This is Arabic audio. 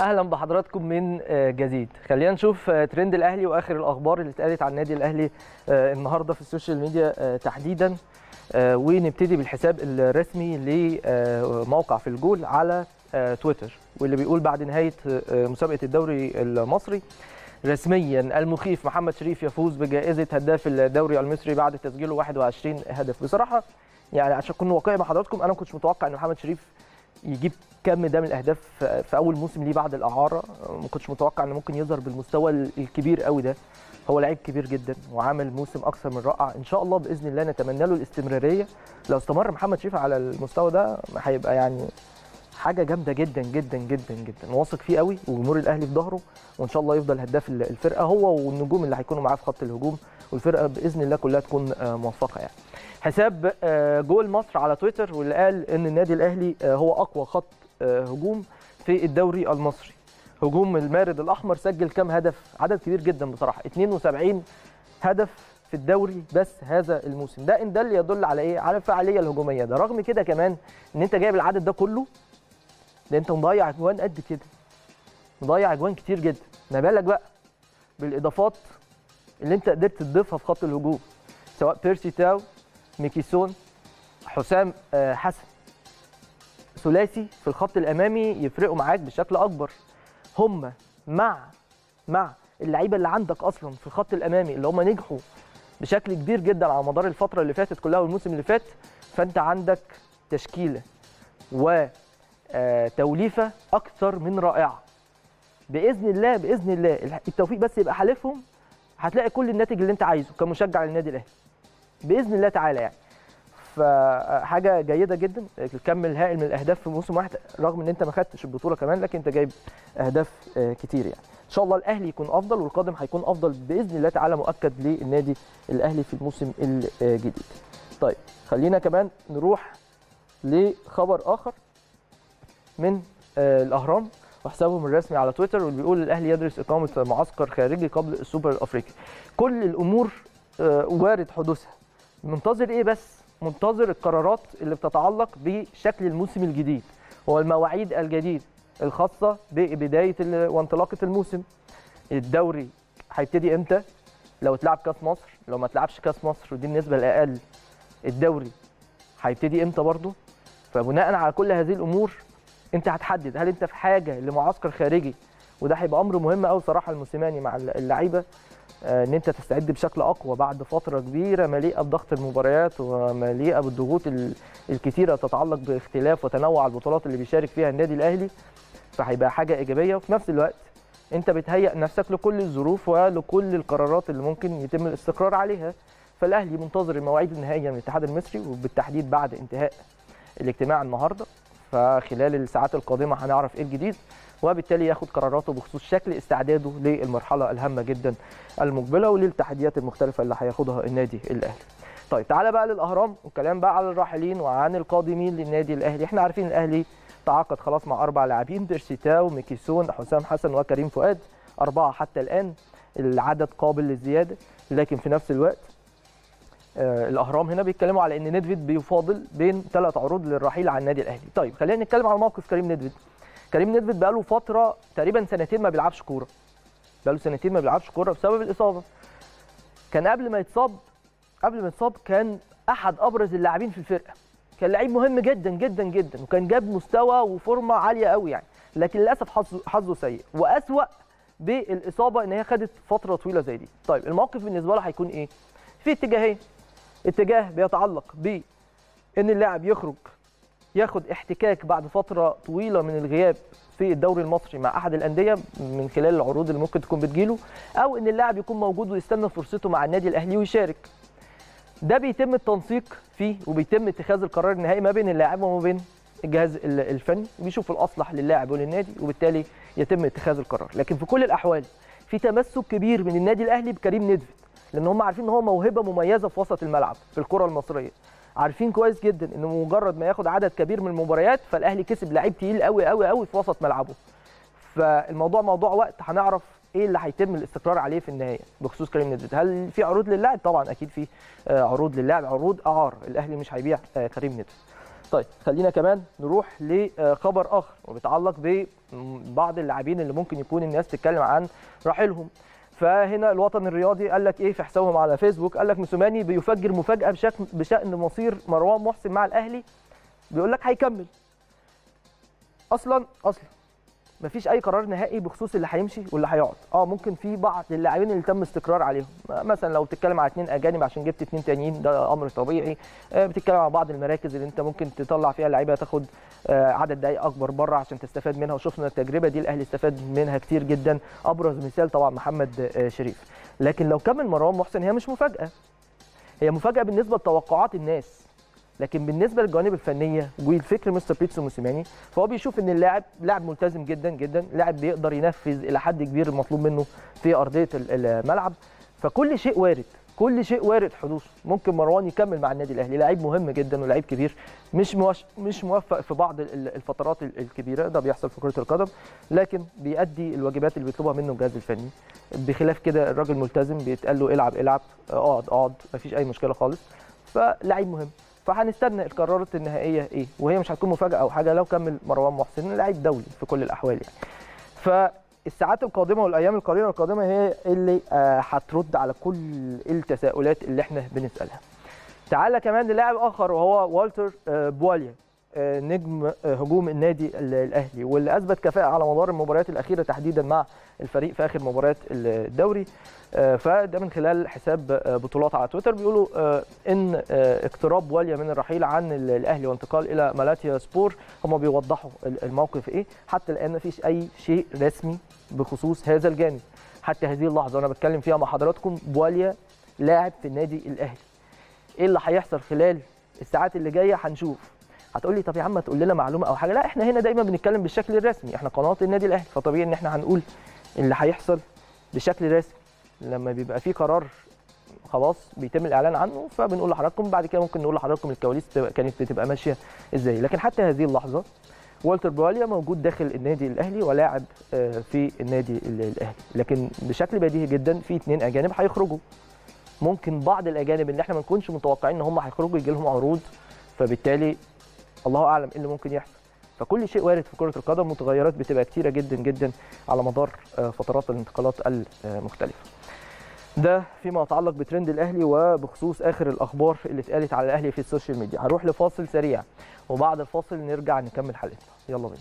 أهلا بحضراتكم من جديد. خلينا نشوف ترند الأهلي وآخر الأخبار اللي اتقالت عن النادي الأهلي النهارده في ال social media تحديدا. ونبتدي بالحساب الرسمي لموقع في الجول على تويتر واللي بيقول بعد نهاية مسابقة الدوري المصري رسميا المخيف محمد شريف يفوز بجائزة هداف الدوري المصري بعد تسجيله 21 هدف. بصراحة يعني عشان أكون واقعي مع حضراتكم أنا ما كنتش متوقع إن محمد شريف يجيب كم ده من الأهداف في أول موسم ليه بعد الأعارة. ما كنتش متوقع إنه ممكن يظهر بالمستوى الكبير قوي ده. هو لعيب كبير جدا وعامل موسم أكثر من رائع. إن شاء الله بإذن الله نتمنى له الاستمرارية. لو استمر محمد شريف على المستوى ده هيبقى يعني حاجة جامدة جدا جدا جدا جدا. واثق فيه قوي وجمهور الأهلي في ظهره. وإن شاء الله يفضل هداف الفرقة هو والنجوم اللي هيكونوا معاه في خط الهجوم. والفرقة بإذن الله كلها تكون موفقة يعني. حساب جول مصر على تويتر واللي قال إن النادي الأهلي هو أقوى خط هجوم في الدوري المصري. هجوم المارد الأحمر سجل كام هدف؟ عدد كبير جدا بصراحة. 72 هدف في الدوري بس هذا الموسم. ده إن ده اللي يدل على إيه؟ على الفعالية الهجومية. ده رغم كده كمان إن أنت جايب العدد ده كله ده أنت مضيع أجوان قد كده. مضيع أجوان كتير جدا. ما بالك بقى بالإضافات اللي أنت قدرت تضيفها في خط الهجوم سواء بيرسي تاو ميكيسون حسام حسن. ثلاثي في الخط الأمامي يفرقوا معاك بشكل أكبر. هم مع مع اللعيبة اللي عندك أصلا في الخط الأمامي اللي هم نجحوا بشكل كبير جدا على مدار الفترة اللي فاتت كلها والموسم اللي فات فأنت عندك تشكيلة و توليفة أكثر من رائعة. بإذن الله بإذن الله التوفيق بس يبقى حالفهم هتلاقي كل الناتج اللي أنت عايزه كمشجع للنادي الأهلي. بإذن الله تعالى يعني. فحاجة جيدة جدا الكم الهائل من الأهداف في موسم واحد رغم إن أنت ما خدتش البطولة كمان لكن أنت جايب أهداف كتير يعني. إن شاء الله الأهلي يكون أفضل والقادم هيكون أفضل بإذن الله تعالى مؤكد للنادي الأهلي في الموسم الجديد. طيب خلينا كمان نروح لخبر آخر من الأهرام وحسابهم الرسمي على تويتر واللي بيقول الأهلي يدرس إقامة معسكر خارجي قبل السوبر الأفريقي. كل الأمور وارد حدوثها. منتظر إيه بس؟ منتظر القرارات اللي بتتعلق بشكل الموسم الجديد. والمواعيد الجديده الخاصة ببداية وانطلاقة الموسم. الدوري هيبتدي إمتى؟ لو اتلعب كأس مصر لو ما اتلعبش كأس مصر ودي النسبة الأقل. الدوري هيبتدي إمتى برضه؟ فبناء على كل هذه الأمور أنت هتحدد هل أنت في حاجة لمعسكر خارجي وده هيبقى أمر مهم قوي صراحة الموسيماني مع اللعيبة. إن أنت تستعد بشكل أقوى بعد فترة كبيرة مليئة بضغط المباريات ومليئة بالضغوط الكثيره تتعلق باختلاف وتنوع البطولات اللي بيشارك فيها النادي الأهلي فهيبقى حاجة إيجابية. وفي نفس الوقت أنت بتهيئ نفسك لكل الظروف ولكل القرارات اللي ممكن يتم الاستقرار عليها. فالأهلي منتظر المواعيد النهائية من الاتحاد المصري وبالتحديد بعد انتهاء الاجتماع النهارده. فخلال الساعات القادمة هنعرف إيه الجديد وبالتالي ياخد قراراته بخصوص شكل استعداده للمرحلة الهامة جدا المقبلة وللتحديات المختلفة اللي هياخدها النادي الأهلي. طيب تعالى بقى للأهرام والكلام بقى على الراحلين وعن القادمين للنادي الأهلي، إحنا عارفين الأهلي تعاقد خلاص مع أربع لاعبين بيرسيتاو ميكيسون حسام حسن وكريم فؤاد أربعة حتى الآن العدد قابل للزيادة لكن في نفس الوقت الأهرام هنا بيتكلموا على إن ندفيد بيفاضل بين ثلاث عروض للرحيل عن النادي الأهلي. طيب خلينا نتكلم على موقف كريم ندفيد كريم ندفيد بقاله فترة تقريبا سنتين ما بيلعبش كورة. بقاله سنتين ما بيلعبش كورة بسبب الإصابة. كان قبل ما يتصاب قبل ما يتصاب كان أحد أبرز اللاعبين في الفرقة. كان لعيب مهم جدا جدا جدا وكان جاب مستوى وفورمة عالية قوي يعني. لكن للأسف حظه حظه سيء. وأسوأ بالإصابة إن هي خدت فترة طويلة زي دي. طيب الموقف بالنسبة له هيكون إيه؟ في اتجاهين. اتجاه بيتعلق ب إن اللاعب يخرج ياخد احتكاك بعد فترة طويلة من الغياب في الدوري المصري مع أحد الأندية من خلال العروض اللي ممكن تكون بتجيله أو إن اللاعب يكون موجود ويستنى فرصته مع النادي الأهلي ويشارك. ده بيتم التنسيق فيه وبيتم اتخاذ القرار النهائي ما بين اللاعب وما بين الجهاز الفني بيشوف الأصلح للاعب وللنادي وبالتالي يتم اتخاذ القرار. لكن في كل الأحوال في تمسك كبير من النادي الأهلي بكريم ندفد لأن هم عارفين إن هو موهبة مميزة في وسط الملعب في الكرة المصرية. عارفين كويس جدا انه مجرد ما ياخد عدد كبير من المباريات فالأهلي كسب لعيب تقيل قوي قوي قوي في وسط ملعبه. فالموضوع موضوع وقت هنعرف إيه اللي هيتم الاستقرار عليه في النهاية. بخصوص كريم ندفد هل في عروض للاعب؟ طبعا أكيد في عروض للاعب عروض أعار. الأهلي مش هيبيع كريم ندفد طيب خلينا كمان نروح لخبر آخر وبيتعلق ببعض اللاعبين اللي ممكن يكون الناس تتكلم عن رحيلهم. فهنا الوطن الرياضي قال لك إيه في حسابهم على فيسبوك؟ قال لك موسيماني بيفجر مفاجأة بشكل بشأن مصير مروان محسن مع الأهلي. بيقول لك هيكمل. أصلا أصلا مفيش أي قرار نهائي بخصوص اللي هيمشي واللي هيقعد. آه ممكن في بعض اللاعبين اللي تم استقرار عليهم. مثلا لو بتتكلم على اثنين أجانب عشان جبت اثنين تانيين ده أمر طبيعي. آه بتتكلم على بعض المراكز اللي أنت ممكن تطلع فيها لعيبة تاخد آه عدد دقائق أكبر بره عشان تستفاد منها. وشفنا التجربة دي الأهلي استفاد منها كتير جدا. أبرز مثال طبعا محمد آه شريف. لكن لو كمل مروان محسن هي مش مفاجأة. هي مفاجأة بالنسبة لتوقعات الناس. لكن بالنسبة للجوانب الفنية والفكر مستر بيتسو موسيماني فهو بيشوف إن اللاعب لاعب ملتزم جدا جدا لاعب بيقدر ينفذ إلى حد كبير المطلوب منه في أرضية الملعب. فكل شيء وارد كل شيء وارد حدوثه ممكن مروان يكمل مع النادي الأهلي لاعب مهم جدا ولاعب كبير. مش مش موفق في بعض الفترات الكبيرة ده بيحصل في كرة القدم لكن بيأدي الواجبات اللي بيطلبها منه الجهاز الفني. بخلاف كده الراجل ملتزم بيتقال له العب العب اقعد اقعد مفيش أي مشكلة خالص. فلاعب مهم. فهنستنى القرارات النهائية إيه؟ وهي مش هتكون مفاجأة أو حاجة لو كمل مروان محسن لاعب دولي في كل الأحوال يعني. فالساعات القادمة والأيام القليله القادمة هي اللي هترد على كل التساؤلات اللي إحنا بنسألها. تعالى كمان للاعب آخر وهو والتر بواليا. نجم هجوم النادي الأهلي واللي أثبت كفاءة على مدار المباريات الأخيرة تحديدا مع الفريق في آخر مباريات الدوري. فده من خلال حساب بطولات على تويتر. بيقولوا إن اقتراب واليا من الرحيل عن الأهلي وانتقال إلى مالاتيا سبور. هم بيوضحوا الموقف إيه حتى الآن ما فيش أي شيء رسمي بخصوص هذا الجانب. حتى هذه اللحظة وأنا بتكلم فيها مع حضراتكم بواليا لاعب في النادي الأهلي. إيه اللي هيحصل خلال الساعات اللي جاية؟ هنشوف. هتقول لي طب يا عم تقول لنا معلومة أو حاجة. لا إحنا هنا دايما بنتكلم بالشكل الرسمي. إحنا قناة النادي الأهلي. فطبيعي إن إحنا هنقول اللي هيحصل بشكل رسمي لما بيبقى في قرار خلاص بيتم الإعلان عنه فبنقول لحضراتكم. بعد كده ممكن نقول لحضراتكم الكواليس كانت بتبقى ماشية إزاي. لكن حتى هذه اللحظة والتر بواليا موجود داخل النادي الأهلي ولاعب في النادي الأهلي. لكن بشكل بديهي جدا في اثنين أجانب هيخرجوا. ممكن بعض الأجانب اللي إحنا ما نكونش متوقعين إن هم هيخرجوا يجي لهم عروض. فبالتالي الله أعلم إيه اللي ممكن يحصل. فكل شيء وارد في كرة القدم متغيرات بتبقى كتيرة جدا جدا على مدار فترات الانتقالات المختلفة. ده فيما يتعلق بترند الأهلي وبخصوص آخر الأخبار اللي اتقالت على الأهلي في ال social media. هنروح لفاصل سريع وبعد الفاصل نرجع نكمل حلقتنا. يلا بينا.